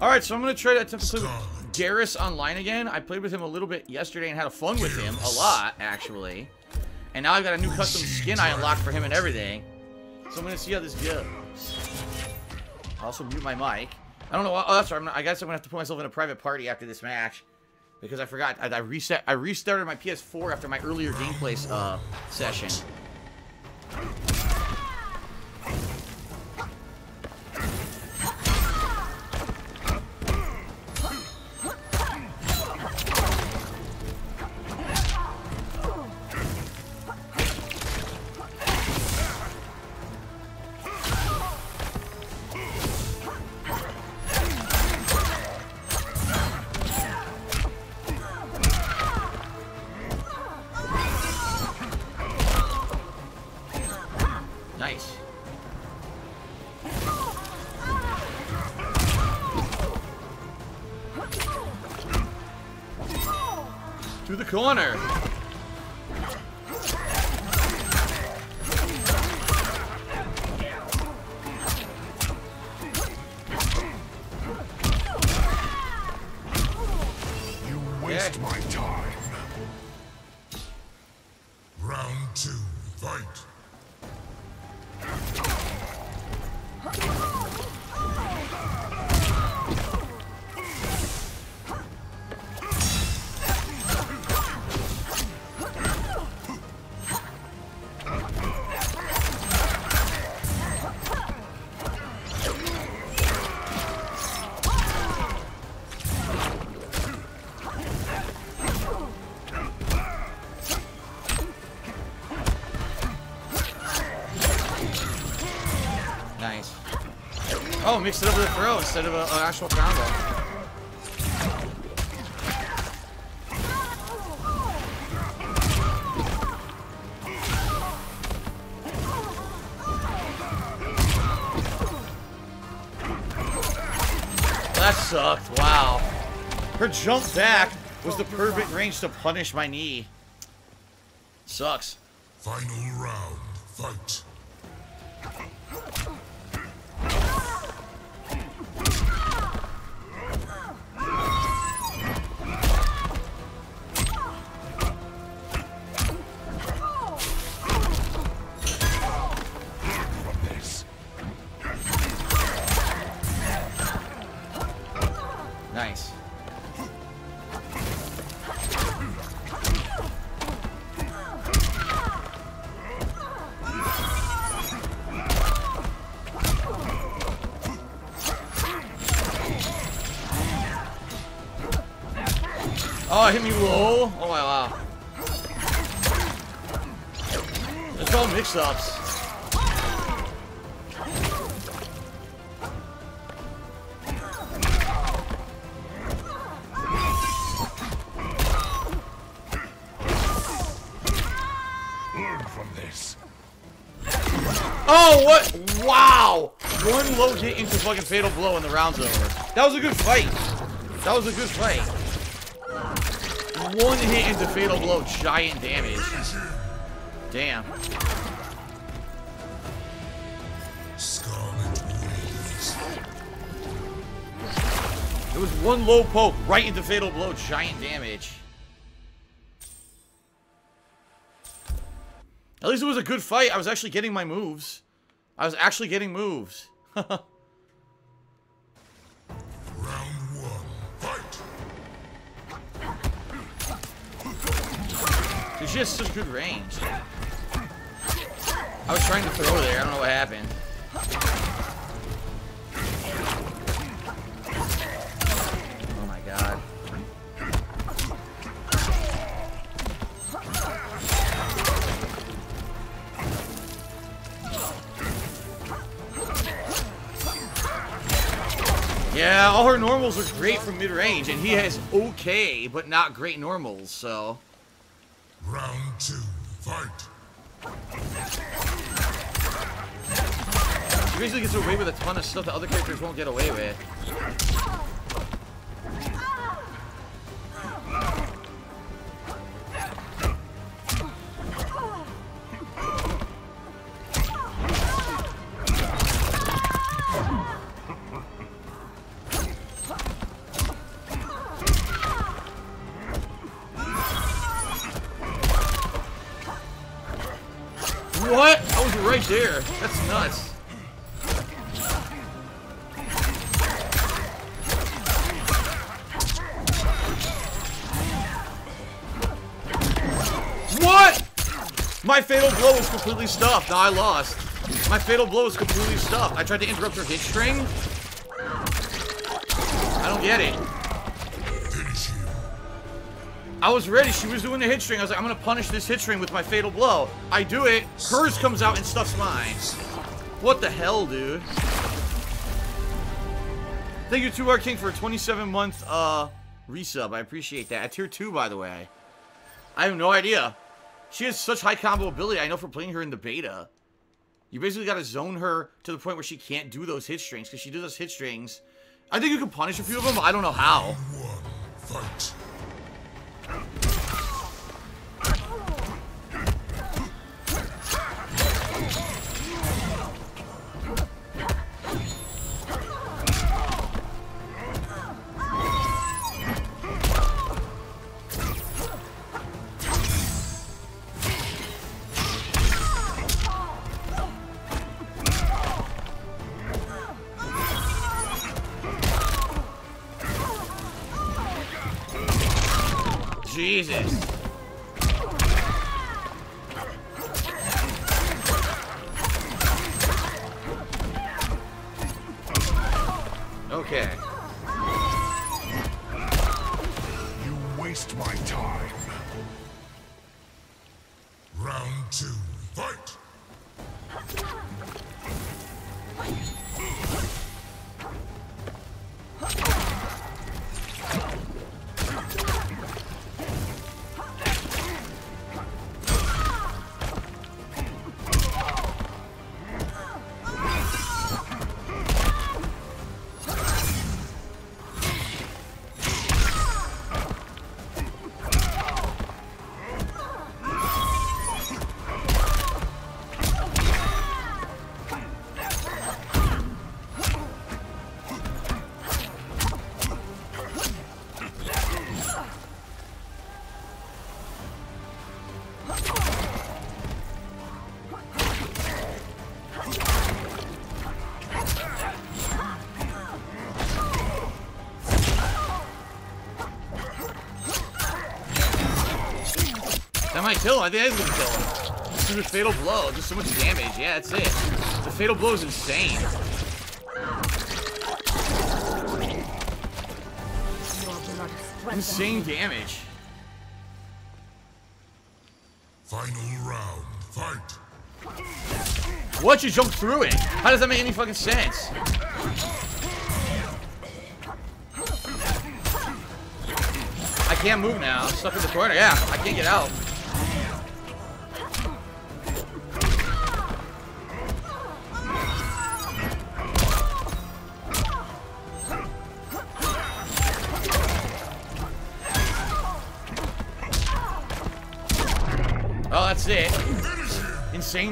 Alright, so I'm going to try to attempt to play with Geras online again. I played with him a little bit yesterday and had a fun with him. A lot, actually. And now I've got a new custom skin I unlocked for him and everything. So I'm going to see how this goes. I'll also mute my mic. I don't know. Oh, that's right. Not, i guess I'm to have to put myself in a private party after this match. Because I forgot. I, I reset. I restarted my PS4 after my earlier gameplay uh, session. Oh, mix it up with a throw instead of an actual combo. That sucked. Wow. Her jump back was the perfect range to punish my knee. Sucks. Final round. Fight. Fucking fatal blow and the round's over. That was a good fight. That was a good fight. One hit into fatal blow, giant damage. Damn. It was one low poke right into fatal blow, giant damage. At least it was a good fight. I was actually getting my moves. I was actually getting moves. Has such good range. I was trying to throw there. I don't know what happened. Oh my god. Yeah, all her normals are great from mid-range, and he has okay, but not great normals, so... Round two, fight. He basically gets away with a ton of stuff that other characters won't get away with. What? I was right there. That's nuts. What? My fatal blow was completely stuffed. I lost. My fatal blow was completely stuffed. I tried to interrupt her hit string. I don't get it. I was ready. She was doing the hit string. I was like, I'm gonna punish this hit string with my fatal blow. I do it. Hers comes out and stuffs mine. What the hell, dude? Thank you, 2R King, for a 27 month uh resub. I appreciate that. At tier 2, by the way. I have no idea. She has such high combo ability. I know from playing her in the beta. You basically gotta zone her to the point where she can't do those hit strings, because she does those hit strings. I think you can punish a few of them, I don't know how. Fight. Okay. Might kill him. I think that is gonna kill him. Just do a fatal blow. Just so much damage. Yeah, that's it. The fatal blow is insane. Your blood strengthens Insane damage. Final round. Fight. What? You jumped through it? How does that make any fucking sense? I can't move now. I'm stuck in the corner. Yeah, I can't get out.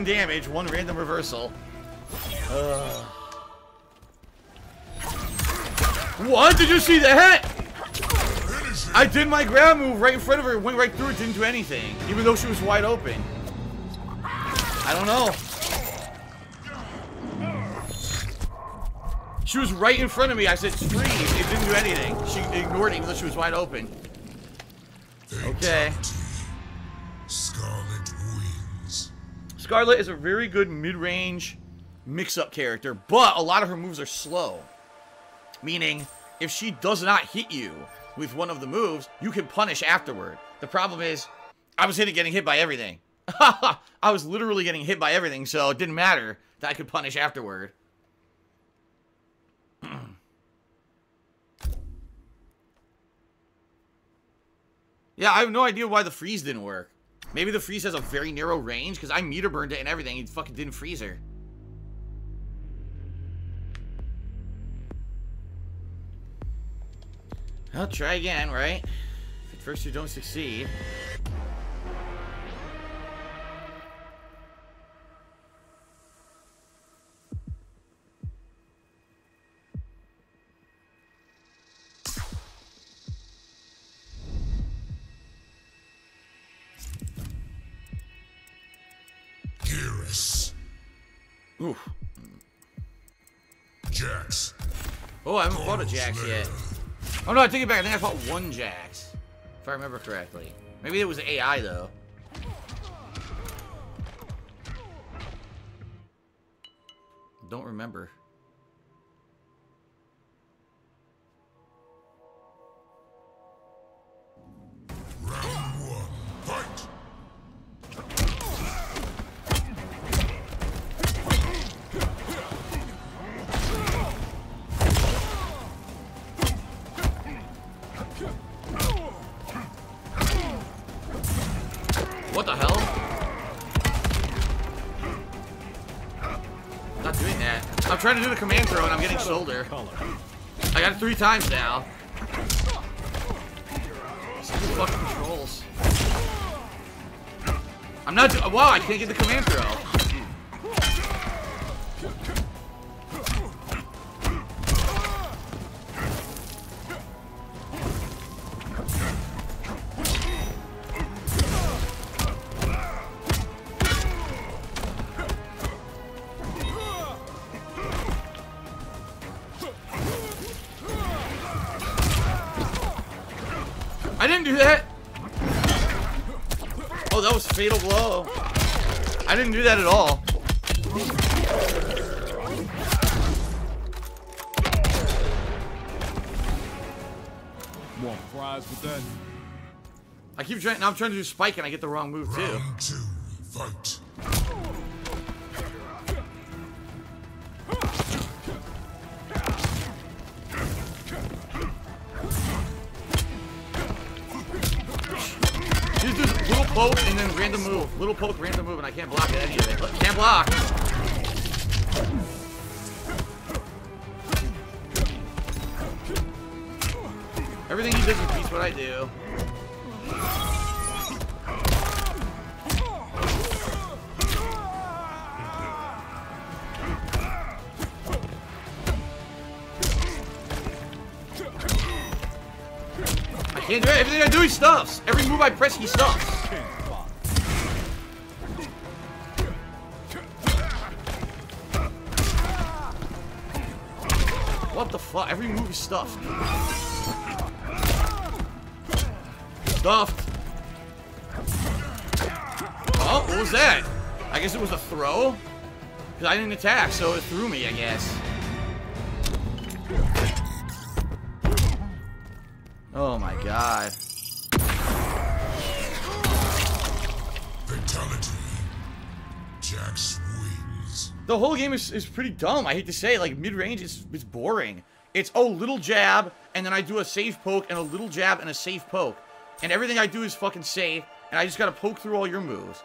Damage, one random reversal. Ugh. What? Did you see that? Him. I did my grab move right in front of her, went right through it, didn't do anything. Even though she was wide open. I don't know. She was right in front of me. I said freeze. It didn't do anything. She ignored it even though she was wide open. Okay. Skarlet is a very good mid-range mix-up character, but a lot of her moves are slow. Meaning, if she does not hit you with one of the moves, you can punish afterward. The problem is, I was hitting getting hit by everything. I was literally getting hit by everything, so it didn't matter that I could punish afterward. yeah, I have no idea why the freeze didn't work. Maybe the freeze has a very narrow range, because I meter burned it and everything. It fucking didn't freeze her. I'll try again, right? If at first you don't succeed. Oof. Jax. Oh, I haven't fought a Jax yet. Oh no, I take it back. I think I fought one Jax. If I remember correctly. Maybe it was AI though. Don't remember. I'm trying to do the command throw and I'm getting shoulder. I got it three times now. Fucking controls. I'm not. Wow, I can't get the command throw. I didn't do that at all. Want fries with that? I keep trying. Now I'm trying to do spike and I get the wrong move too. Can't do. Everything I do, he stuffs. Every move I press, he stuffs. What the fuck? Every move is stuffed. Stuffed. Oh, what was that? I guess it was a throw? Because I didn't attack, so it threw me, I guess. God. Fatality. Jax wins. The whole game is, is pretty dumb. I hate to say, it. like mid-range is is boring. It's oh little jab, and then I do a safe poke and a little jab and a safe poke, and everything I do is fucking safe, and I just gotta poke through all your moves.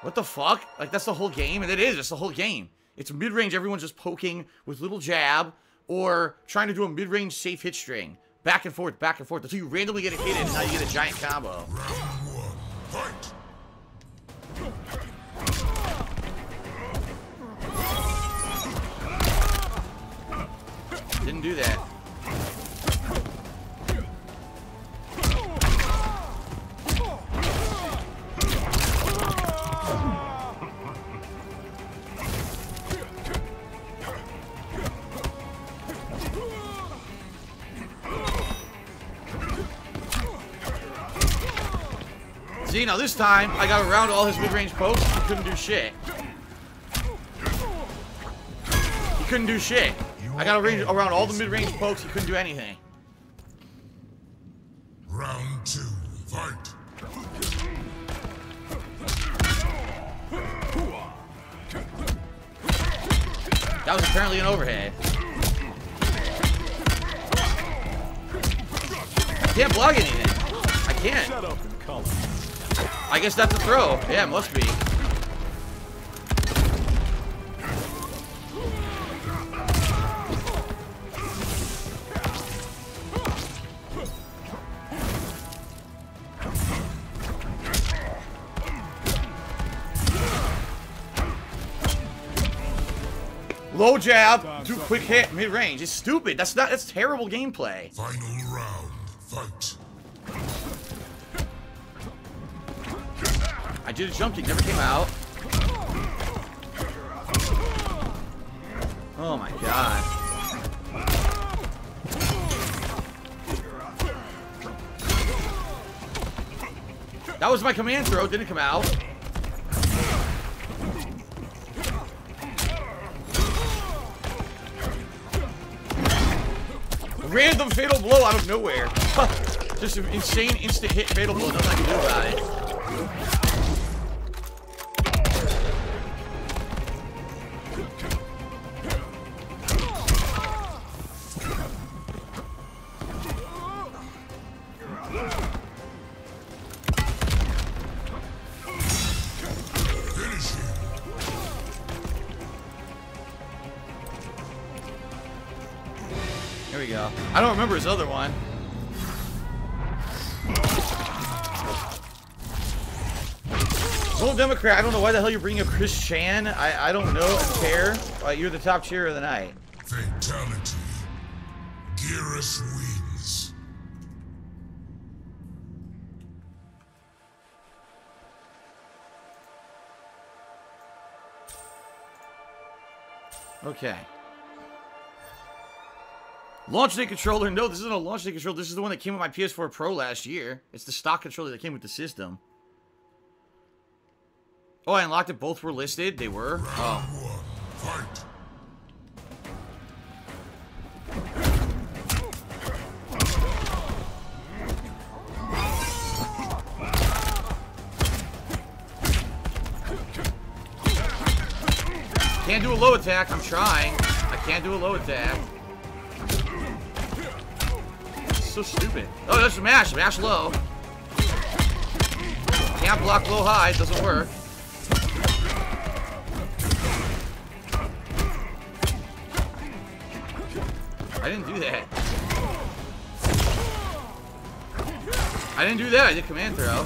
What the fuck? Like that's the whole game, and it is. It's the whole game. It's mid-range. Everyone's just poking with little jab or trying to do a mid-range safe hit string, back and forth, back and forth until you randomly get a hit and now you get a giant combo. Didn't do that. See, now this time, I got around all his mid-range pokes, he couldn't do shit. He couldn't do shit. I got around, around all the mid-range pokes, he couldn't do anything. Round two. Fight. That was apparently an overhead. I can't block anything. I can't. I guess that's a throw. Yeah, it must be. Low jab, do quick hit, mid range. It's stupid. That's not. That's terrible gameplay. Final round. Fight. I did a jump kick, never came out. Oh my god. That was my command throw, didn't come out. Random fatal blow out of nowhere. Just an insane instant hit fatal blow, nothing I can do about it. Here we go. I don't remember his other one. No Democrat, I don't know why the hell you're bringing up Chris Chan. I, I don't know and care. Uh, you're the top cheer of the night. Fatality. Geras wins. Okay. Launch day controller. No, this isn't a launch day controller. This is the one that came with my PS4 Pro last year. It's the stock controller that came with the system. Oh, I unlocked it. Both were listed. They were. Oh. Round one. Fight. Can't do a low attack. I'm trying. I can't do a low attack. So stupid. Oh, that's smash. Smash low. Can't block low high. Doesn't work. I didn't do that. I didn't do that. I did command throw.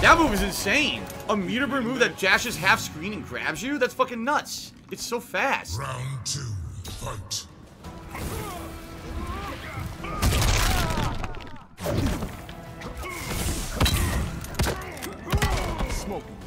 That move is insane. A meter burn move that dashes half screen and grabs you? That's fucking nuts. It's so fast. Round two. Fight. Smoking.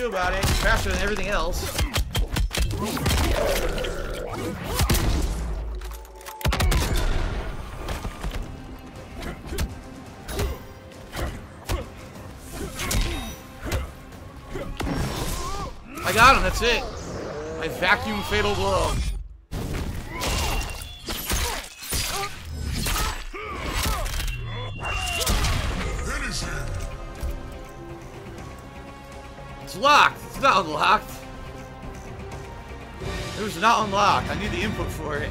Do about it. Faster than everything else. I got him. That's it. I vacuum fatal blow. It was not unlocked. I need the input for it.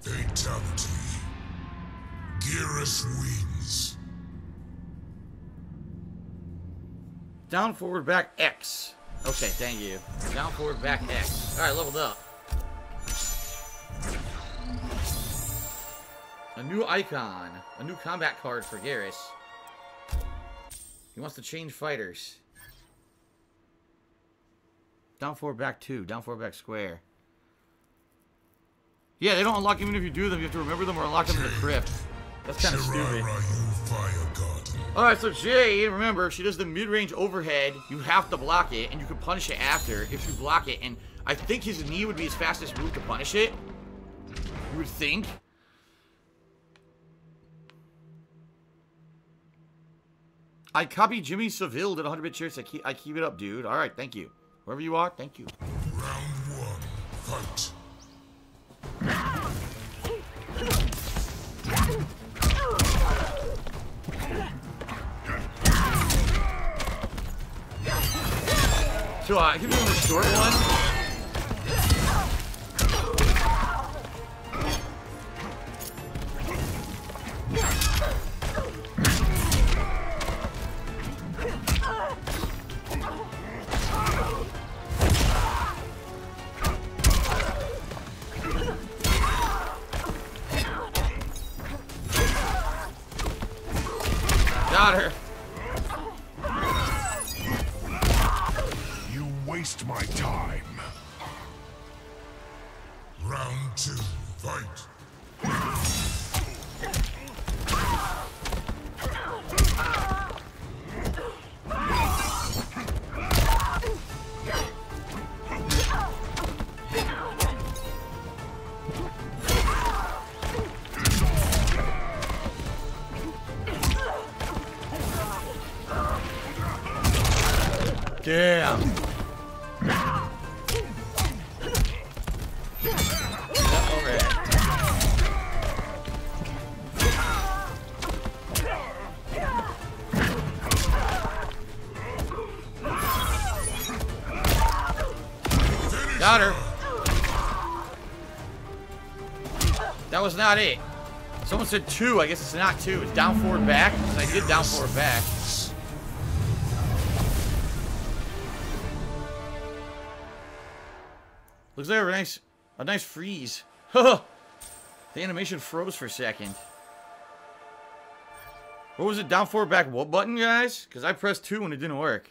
Fatality. Geras wins. Down, forward, back, X. Okay, thank you. Down, forward, back, X. Alright, leveled up. New icon. A new combat card for Geras. He wants to change fighters. Down, four, back, 2. Down, four, back, square. Yeah, they don't unlock even if you do them. You have to remember them or unlock them in the crypt. That's kind of stupid. Shirai Ryu Fire Garden. Alright, so Jade, remember, she does the mid-range overhead. You have to block it, and you can punish it after if you block it. And I think his knee would be his fastest move to punish it. You would think. I copy Jimmy Seville did 100 bit cheers. I keep, I keep it up, dude. Alright, thank you. Wherever you are, thank you. Round one. Fight. So, uh, I give you the short one. Waste my time. Round two. Fight. That was not it. Someone said two. I guess it's not two. It's down forward back. I did down forward back. Looks like a nice, a nice freeze. the animation froze for a second. What was it? Down forward back what button, guys? Because I pressed two and it didn't work.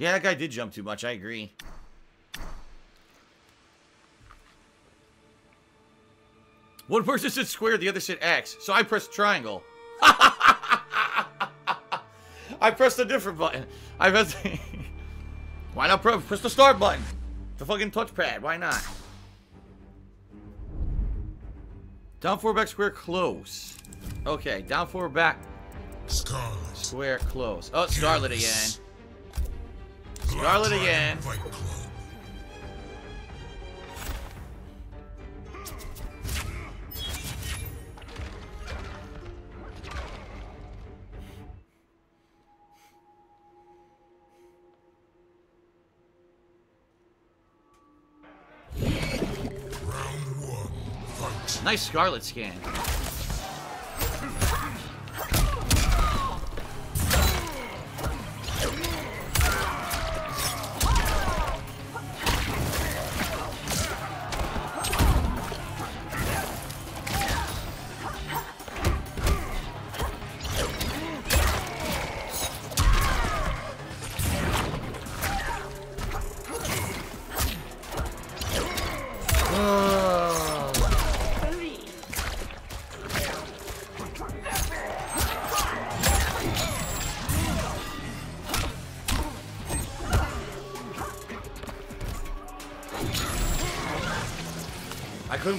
Yeah, that guy did jump too much. I agree. One person said square, the other said X. So I pressed triangle. I pressed a different button. I pressed. Why not pre- press the start button? The fucking touchpad. Why not? Down four back square close. Okay, down four back Skarlet. square close. Oh, Skarlet again. Skarlet again. Dragon Fight Club. Round one. Fight. Nice Skarlet scan.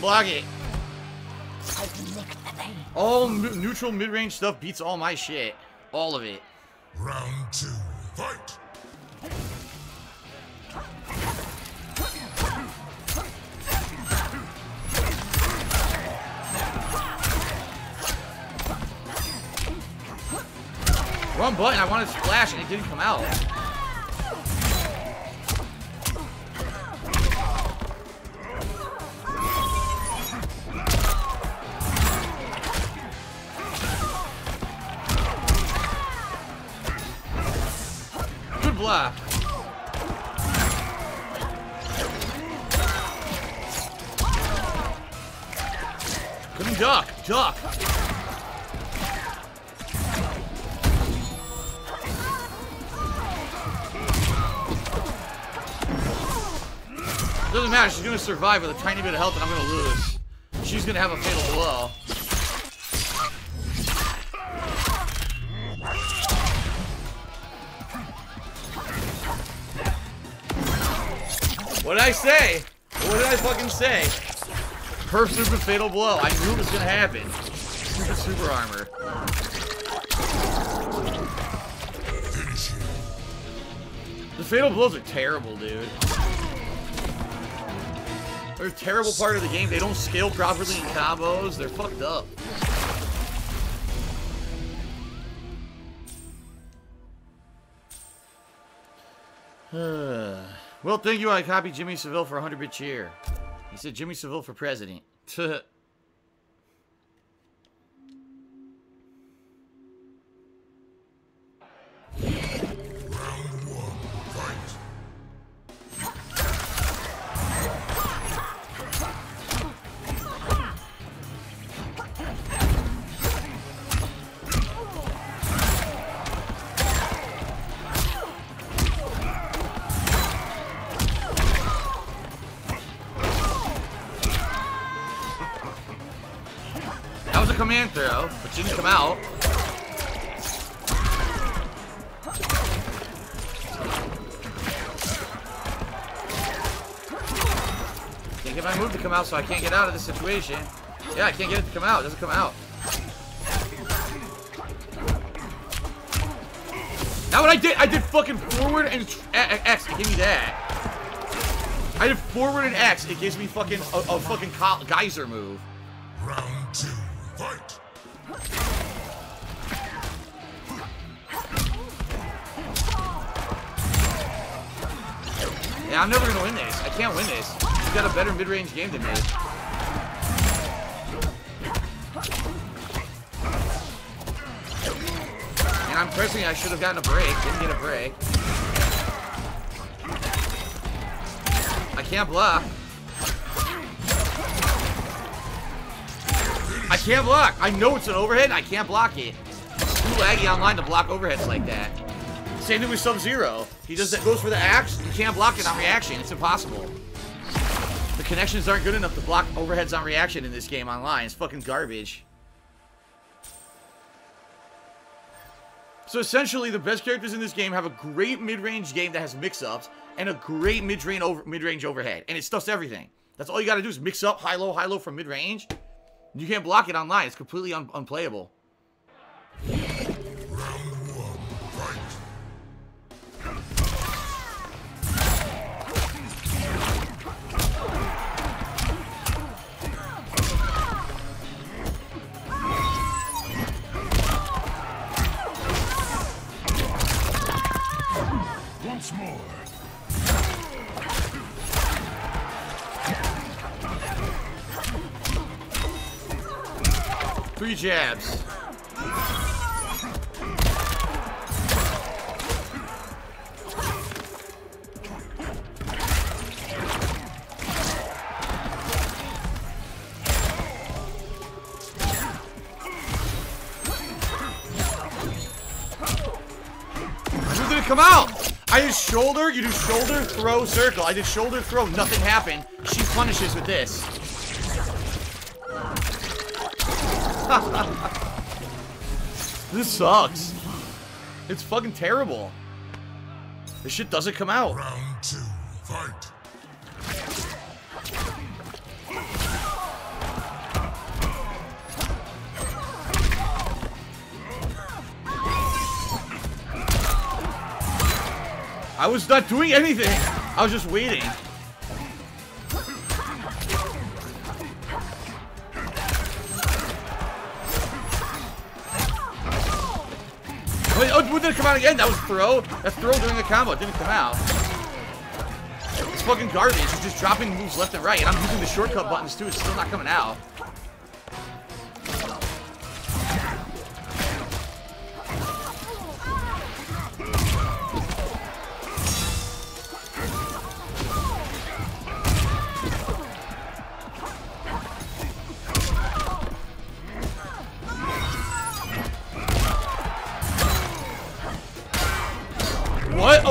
Block it. I've nicked the vein. All neutral mid-range stuff beats all my shit. All of it. Round two. Fight. Wrong button. I wanted to splash and it didn't come out. duck. Doesn't matter, she's gonna survive with a tiny bit of health and I'm gonna lose. She's gonna have a fatal blow. What did I say? What did I fucking say? Her super fatal blow. I knew it was gonna happen. Super super armor. The fatal blows are terrible, dude. They're a terrible part of the game. They don't scale properly in combos. They're fucked up. well, thank you. I copy Jimmy Seville for 100 bit cheer. He said Jimmy Seville for president. command throw, but didn't come out. Can't get my move to come out, so I can't get out of this situation. Yeah, I can't get it to come out. It doesn't come out. Now what I did, I did fucking forward and X. It gave me that. I did forward and X. It gives me fucking a, a fucking geyser move. I'm never gonna win this. I can't win this. He's got a better mid-range game than me. And I'm pressing. I should have gotten a break. Didn't get a break. I can't block. I can't block. I know it's an overhead. I can't block it. It's too laggy online to block overheads like that. Same thing with Sub-Zero. He does that, goes for the axe. You can't block it on reaction. It's impossible. The connections aren't good enough to block overheads on reaction in this game online. It's fucking garbage. So essentially, the best characters in this game have a great mid-range game that has mix-ups and a great mid-range over mid-range overhead, and it stuffs everything. That's all you got to do is mix up high-low, high-low from mid-range. You can't block it online. It's completely un unplayable. Three jabs. Come out? I did shoulder, you do shoulder, throw, circle. I did shoulder, throw, nothing happened. She punishes with this. This sucks. It's fucking terrible. This shit doesn't come out. Round two. Fight. I was not doing anything. I was just waiting. Again? That was throw. That's throw during the combo. Didn't come out. It's fucking garbage. He's just dropping moves left and right, and I'm using the shortcut buttons too. It's still not coming out.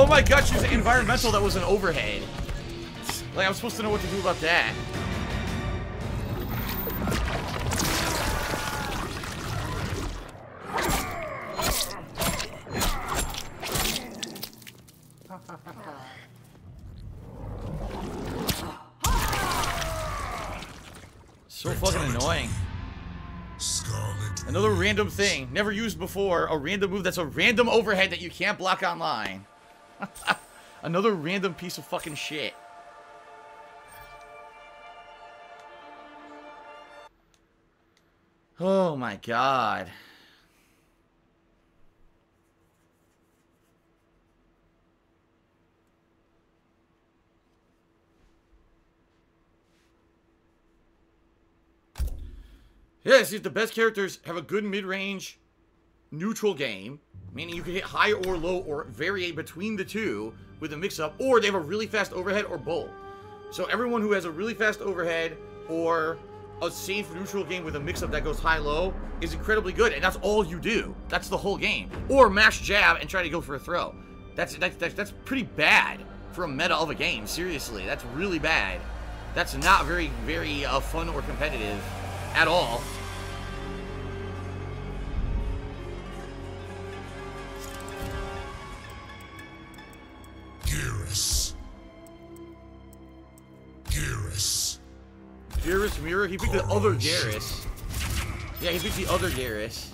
Oh my god, she's environmental that was an overhead. Like, I'm supposed to know what to do about that. So fucking annoying. Another random thing, never used before. A random move that's a random overhead that you can't block online. Another random piece of fucking shit. Oh my god. Yeah, see, the best characters have a good mid-range, neutral game, meaning you can hit high or low or vary between the two with a mix-up, or they have a really fast overhead or both. So everyone who has a really fast overhead or a safe neutral game with a mix-up that goes high-low is incredibly good, and that's all you do. That's the whole game. Or mash jab and try to go for a throw. That's that's that's, that's pretty bad for a meta of a game. Seriously, that's really bad. That's not very very uh, fun or competitive at all. Geras Mirror? He picked the other Geras. Yeah, he picked the other Geras.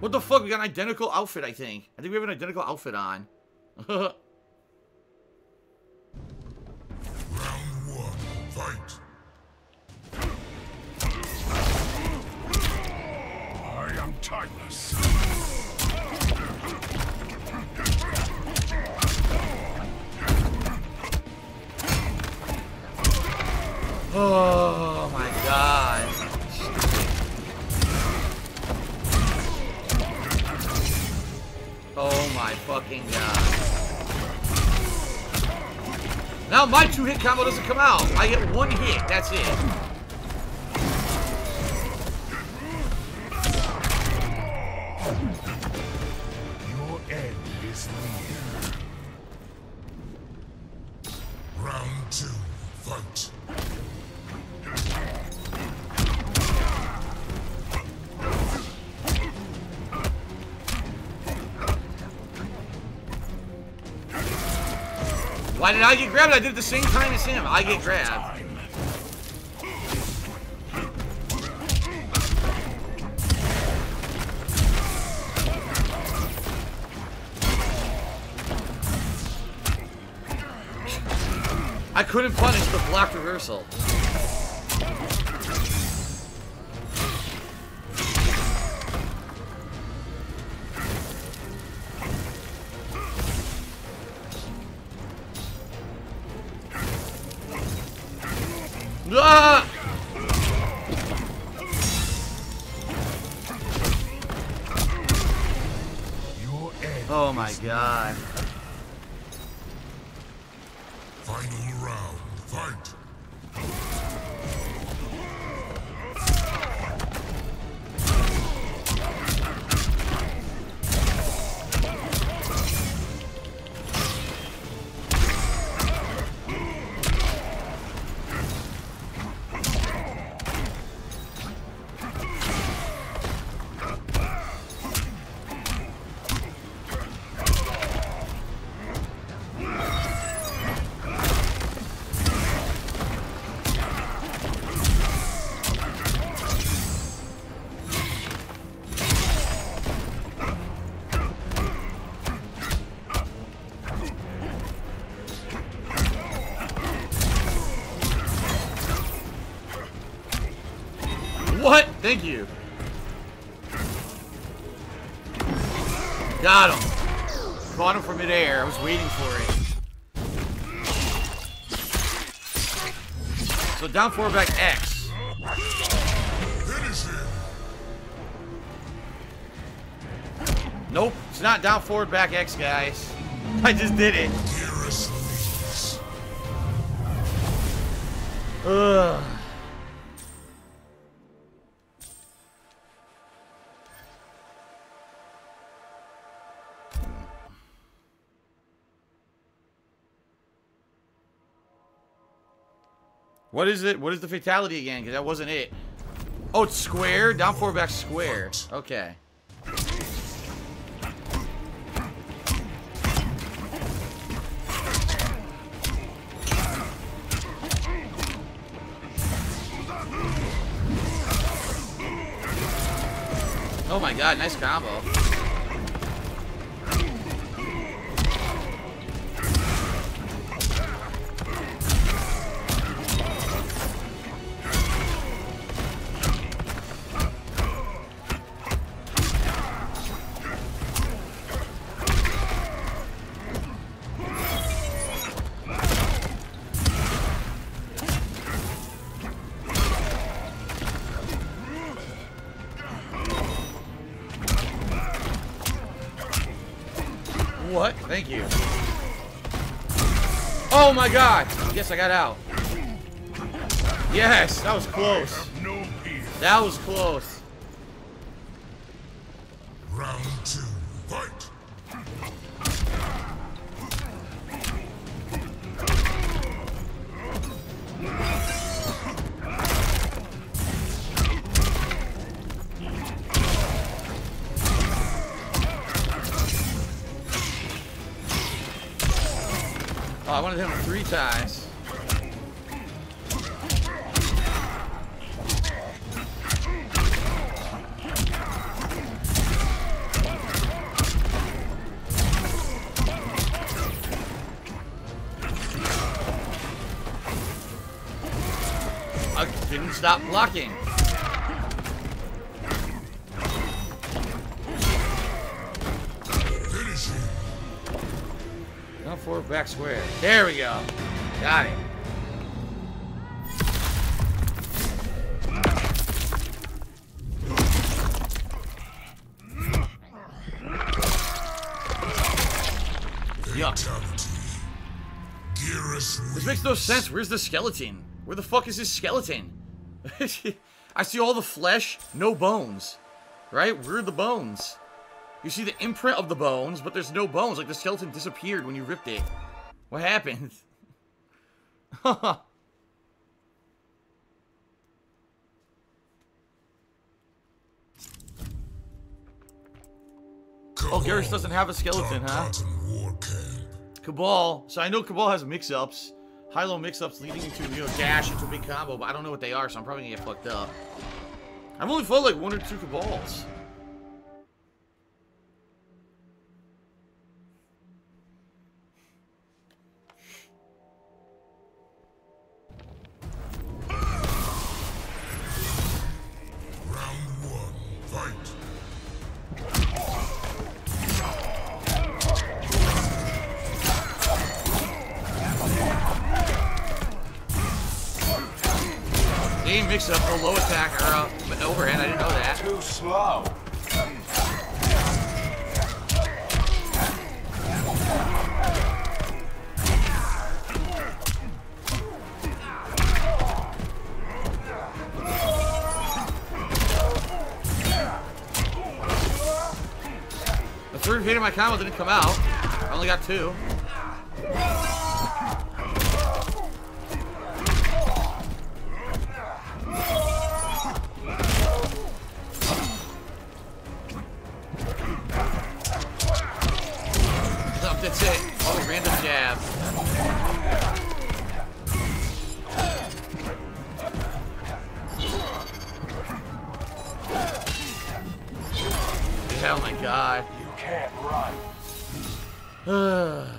What the fuck? We got an identical outfit, I think. I think we have an identical outfit on. Round one. Fight. I am timeless. Oh my god. Oh my fucking god. Now my two-hit combo doesn't come out. I get one hit. That's it. Why did I get grabbed? I did it the same time as him. I get grabbed. I couldn't punish the block reversal. Oh my god. Final round. Fight. Thank you. Got him. Caught him from midair. I was waiting for it. So down forward back X. Nope, it's not down forward back X, guys. I just did it. Ugh. What is it? What is the fatality again? Because that wasn't it. Oh, it's square? Down four back square. Okay. Oh my god, nice combo. My god! Yes, I got out. Yes, that was close. That was close. Blocking. Down four, back square. There we go. Got it. Yuck. Makes no sense. Where's the skeleton? Where the fuck is his skeleton? I see all the flesh, no bones. Right? Where are the bones? You see the imprint of the bones, but there's no bones. Like the skeleton disappeared when you ripped it. What happened? Oh, Geras doesn't have a skeleton, huh? Cotton War Camp. Kabal. So I know Kabal has mix-ups. High-low mix-ups leading into, you know, dash into a big combo, but I don't know what they are, so I'm probably gonna get fucked up. I've only fought like one or two Kabals. Low attack or uh, overhand. I didn't know that. Too slow. The third hit of my combo didn't come out. I only got two. Jab. Oh my god. You can't run.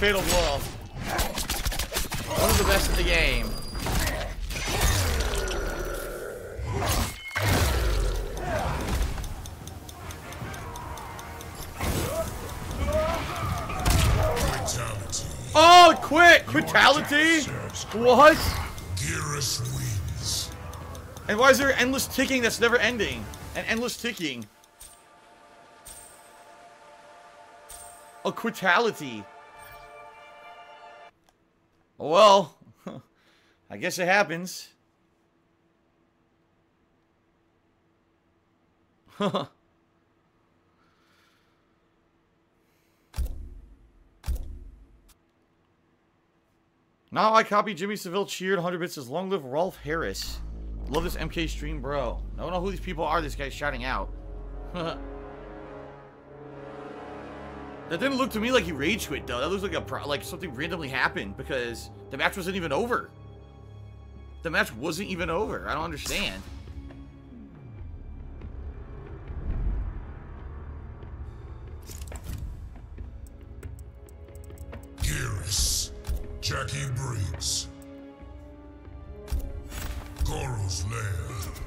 fatal blow. One of the best in the game. Oh, quit! Quitality? What? Geras wins. And why is there endless ticking that's never ending? An endless ticking. Oh, A quitality. Well, I guess it happens. now I copy Jimmy Savile cheered 100 bits as long live Rolf Harris. Love this MK stream, bro. I don't know who these people are this guy's shouting out. that didn't look to me like he rage quit, though. That looks like a like something randomly happened because the match wasn't even over. The match wasn't even over. I don't understand. Geras. Jacqui Briggs. Goro's lair.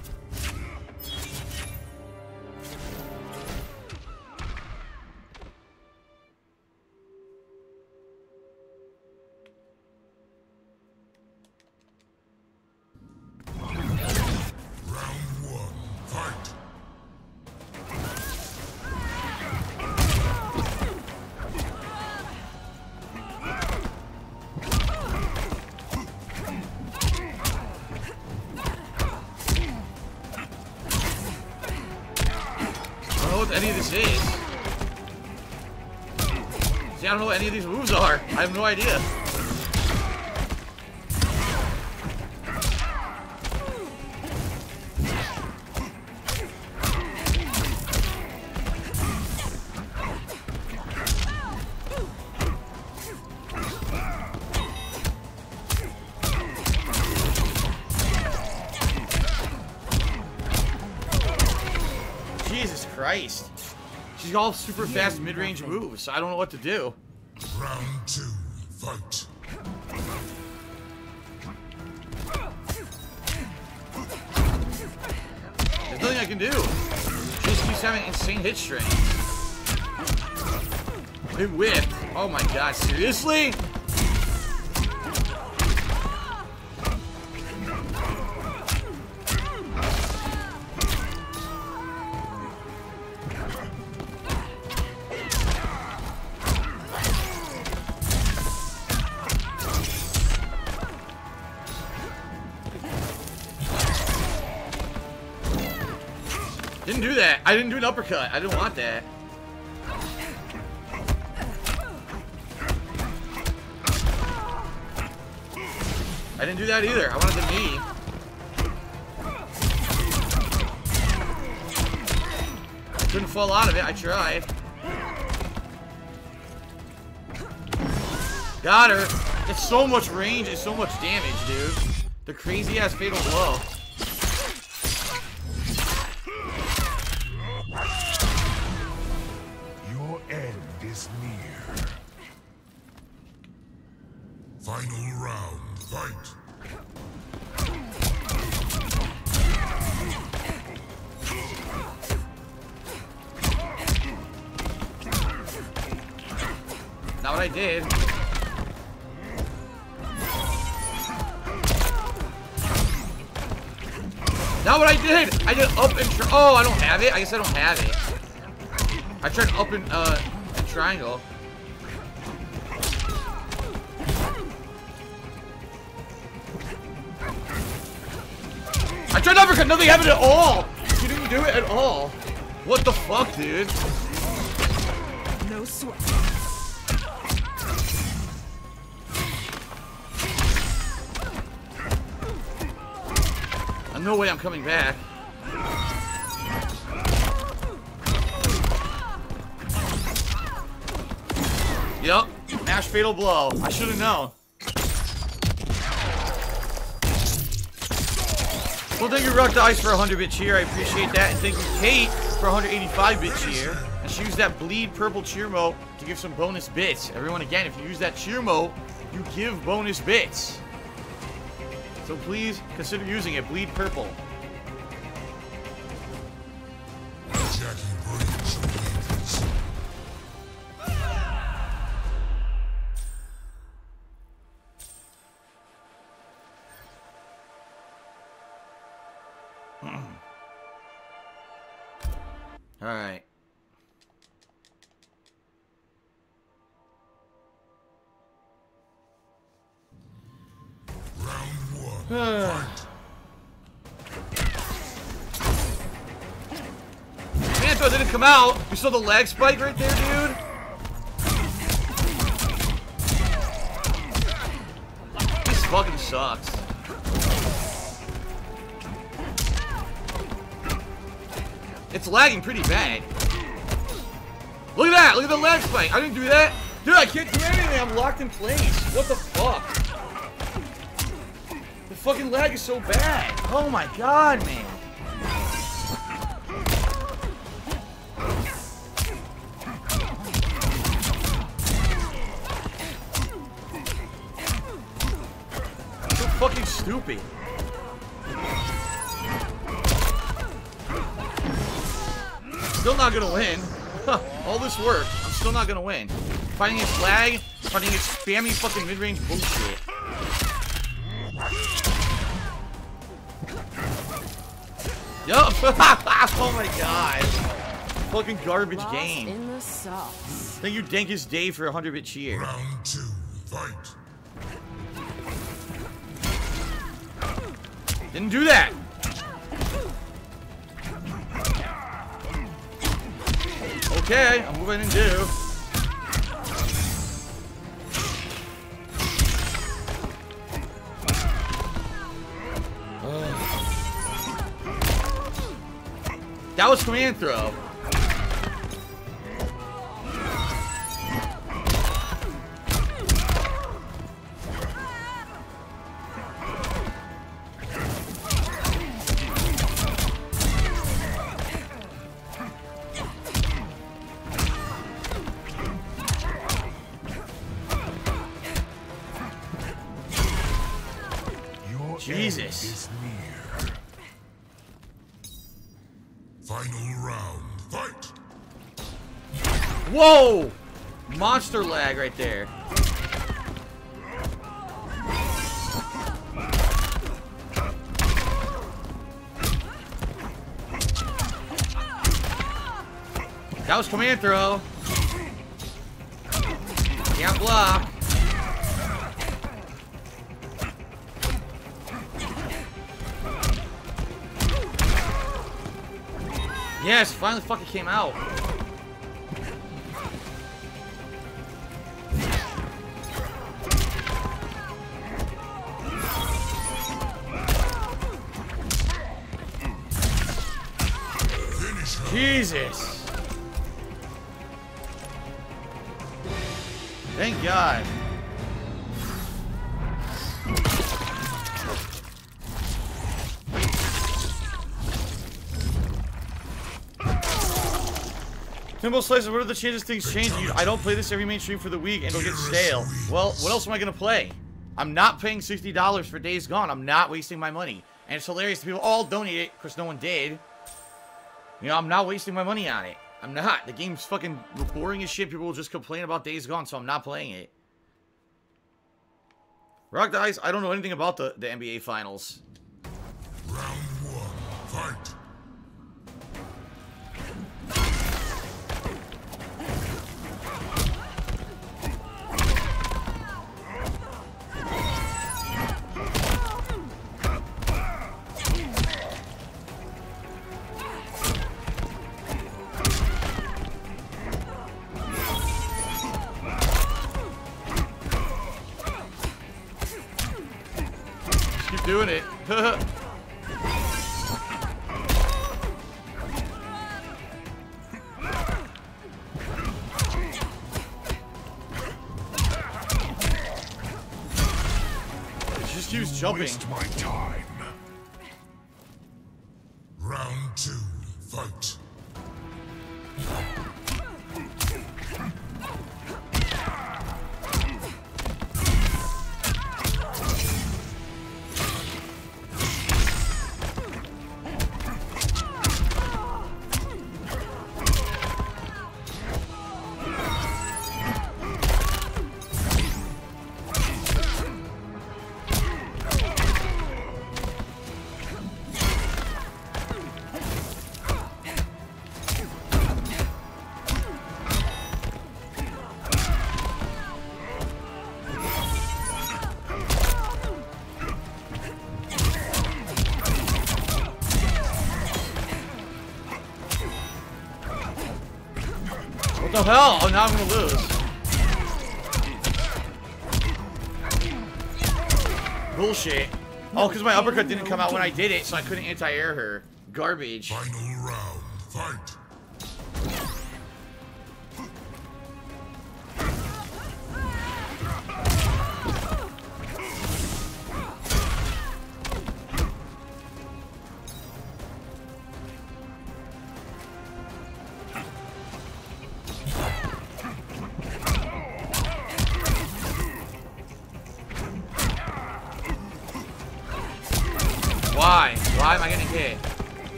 Don't know what any of these moves are. I have no idea. Jesus Christ. She's all super fast mid-range moves, so I don't know what to do. Hit string. Been whipped. Oh my god, seriously? An uppercut. I didn't want that. I didn't do that either. I wanted the knee. Couldn't fall out of it. I tried. Got her. It's so much range and so much damage, dude. The crazy ass fatal blow. It? I guess I don't have it. I tried up and, uh, and triangle. I tried to uppercut, nothing happened at all! She didn't do it at all. What the fuck, dude? No sweat. No way I'm coming back. Fatal blow. I should have known. Well, thank you, Ruck Dice, for 100 bit cheer. I appreciate that. And thank you, Kate, for 185 bit cheer. And she used that bleed purple cheer mote to give some bonus bits. Everyone, again, if you use that cheer mote, you give bonus bits. So please consider using it. Bleed purple. Come out. You saw the lag spike right there, dude? This fucking sucks. It's lagging pretty bad. Look at that! Look at the lag spike! I didn't do that! Dude, I can't do anything! I'm locked in place! What the fuck? The fucking lag is so bad! Oh my god, man! Not gonna win. All this work, I'm still not gonna win. Fighting its lag, fighting its spammy fucking mid-range bullshit. Yup! oh my god. Fucking garbage Lost game. in the sauce. Thank you, Dankest Dave, for a 100 bit cheer. Round two. Fight. Didn't do that. Okay, I'm moving and do. That was command throw. Whoa! Monster lag right there. That was command throw. Can't block. Yes, finally fucking came out. Jesus. Thank God. Timbo Slicer, what are the chances things change? I don't play this every mainstream for the week and it'll get stale. Well, what else am I gonna play? I'm not paying $60 for Days Gone. I'm not wasting my money. And it's hilarious. People all donate it, because no one did. You know, I'm not wasting my money on it. I'm not. The game's fucking boring as shit. People will just complain about Days Gone, so I'm not playing it. Rock Dice, I don't know anything about the, the NBA Finals. Round one. Fight. Use the hell? Oh, now I'm gonna lose. Bullshit. Oh, because my uppercut didn't come out when I did it, so I couldn't anti-air her. Garbage.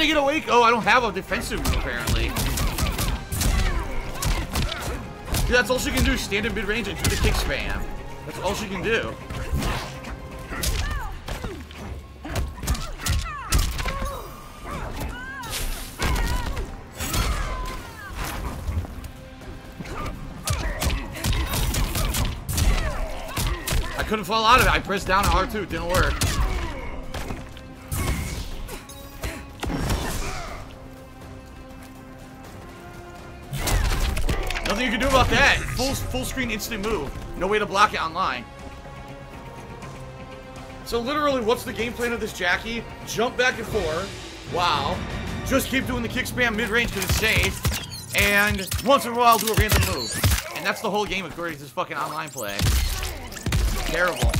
I get awake? Oh, I don't have a defensive move, apparently. Dude, that's all she can do, stand in mid-range and do the kick spam. That's all she can do. I couldn't fall out of it. I pressed down on R2. It didn't work. Full screen instant move. No way to block it online. So literally, what's the game plan of this Jacqui? Jump back and forth. Wow. Just keep doing the kick spam mid-range because it's safe. And once in a while, do a random move. And that's the whole game according to this fucking online play. Terrible.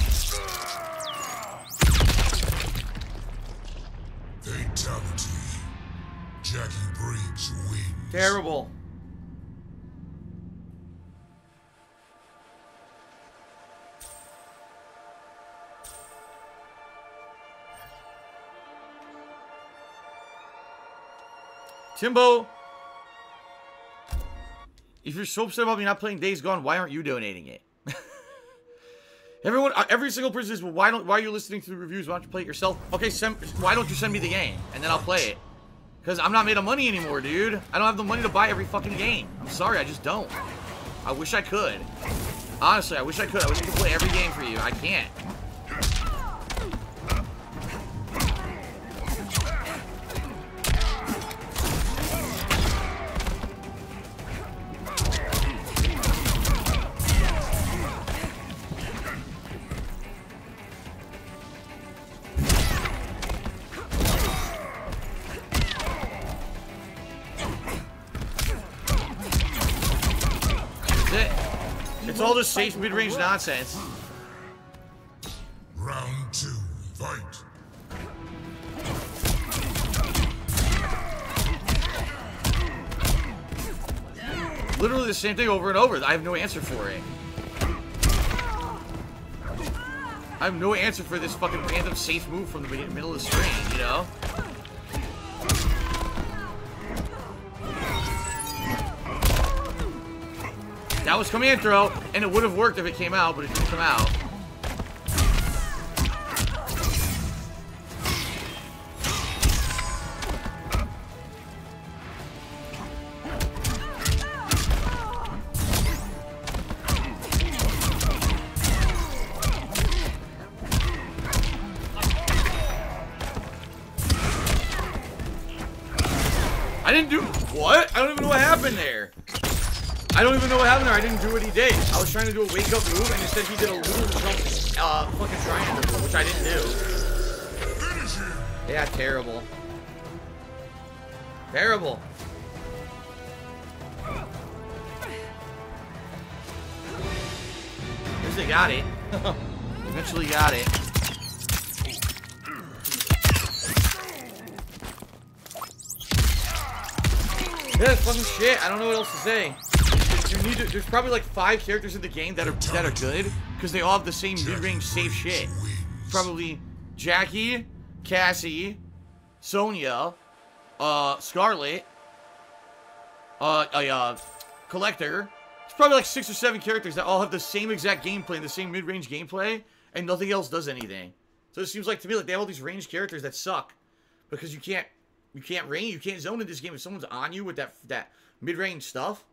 Fatality. Jacqui Briggs wins. Terrible. Timbo, if you're so upset about me not playing Days Gone, why aren't you donating it? Everyone, uh, every single person says, well, why don't, why are you listening to the reviews? Why don't you play it yourself? Okay, send, why don't you send me the game, and then I'll play it. Because I'm not made of money anymore, dude. I don't have the money to buy every fucking game. I'm sorry, I just don't. I wish I could. Honestly, I wish I could. I wish I could play every game for you. I can't. Safe mid-range nonsense. Round two, fight. Literally the same thing over and over. I have no answer for it. I have no answer for this fucking random safe move from the middle of the screen, you know? Was command throw, and it would have worked if it came out, but it didn't come out. Was trying to do a wake up move, and instead he did a little jump, uh, fucking triangle, which I didn't do. Yeah, terrible. Terrible. Least got it. Eventually got it. Yeah, fucking shit. I don't know what else to say. Need to, there's probably like five characters in the game that are that are good because they all have the same mid-range safe shit. Probably Jacqui, Cassie, Sonya, uh, Skarlet, uh, uh, Collector. It's probably like six or seven characters that all have the same exact gameplay and the same mid-range gameplay, and nothing else does anything. So it seems like to me like they have all these ranged characters that suck because you can't you can't range, you can't zone in this game if someone's on you with that that mid-range stuff.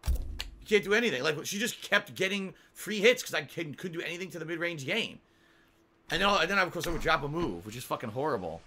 Can't do anything. Like she just kept getting free hits because I couldn't, couldn't do anything to the mid-range game. And then, and then of course I would drop a move, which is fucking horrible.